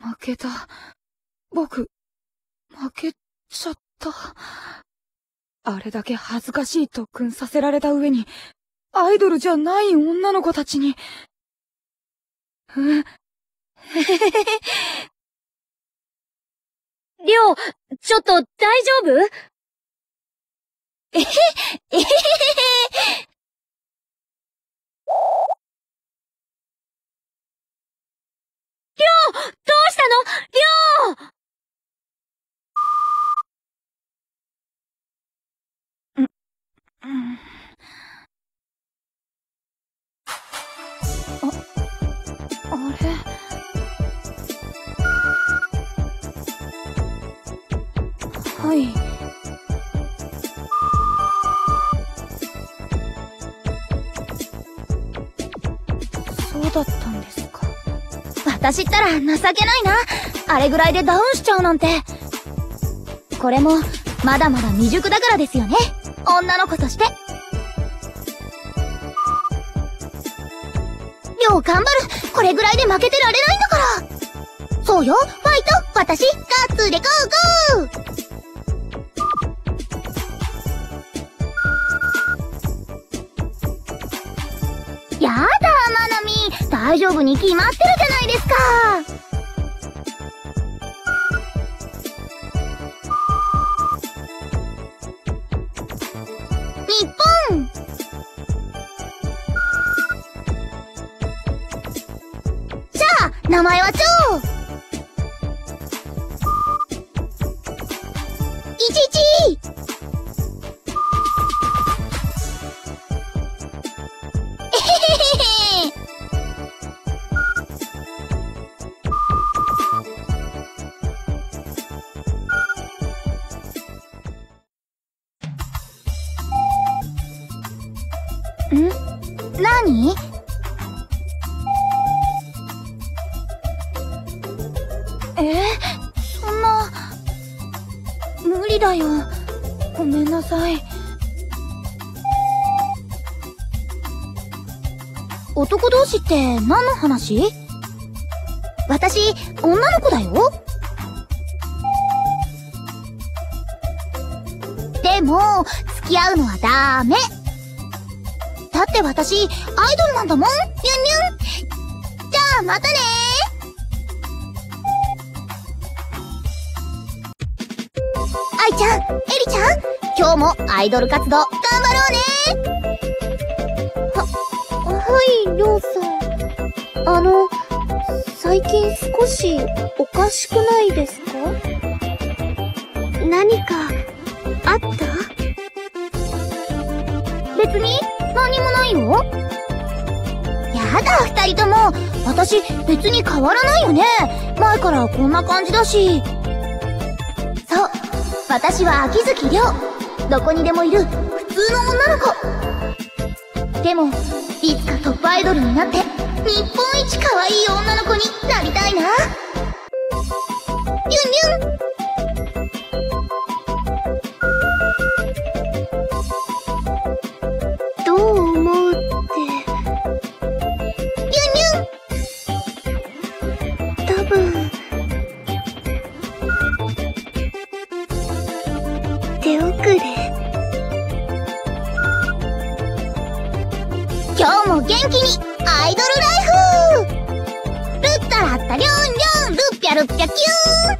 負けた。僕、負けちゃった。あれだけ恥ずかしい特訓させられた上に、アイドルじゃない女の子たちに。うん。りょう、ちょっと大丈夫？えへえへへりょうどうしたのりょううんあ、れ？はい。そうだったんですか。私ったら情けないな。あれぐらいでダウンしちゃうなんて。これも、まだまだ未熟だからですよね。女の子として。りょう頑張る。これぐらいで負けてられないんだから。そうよ。ファイト。私ガッツでゴーゴー。やだ、まなみ。大丈夫に決まってるじゃないですか。日本名前は超いちいちん何えそんな、無理だよ。ごめんなさい。男同士って何の話？私、女の子だよ。でも、付き合うのはダメ。だって私、アイドルなんだもん。ニュンニュン。じゃあ、またねちゃん、エリちゃん、今日もアイドル活動頑張ろうねはい、りょうさん？あの、最近少しおかしくないですか？何かあった？別に何もないよ。やだ、二人とも。私、別に変わらないよね。前からこんな感じだし。私は秋月亮。どこにでもいる普通の女の子。でも、いつかトップアイドルになって、日本一可愛い女の子になりたいな。ユンユンておくれ。今日も元気にアイドルライフ。ルッタラッタリョンリョン。ルッピャルッピャキュー。ン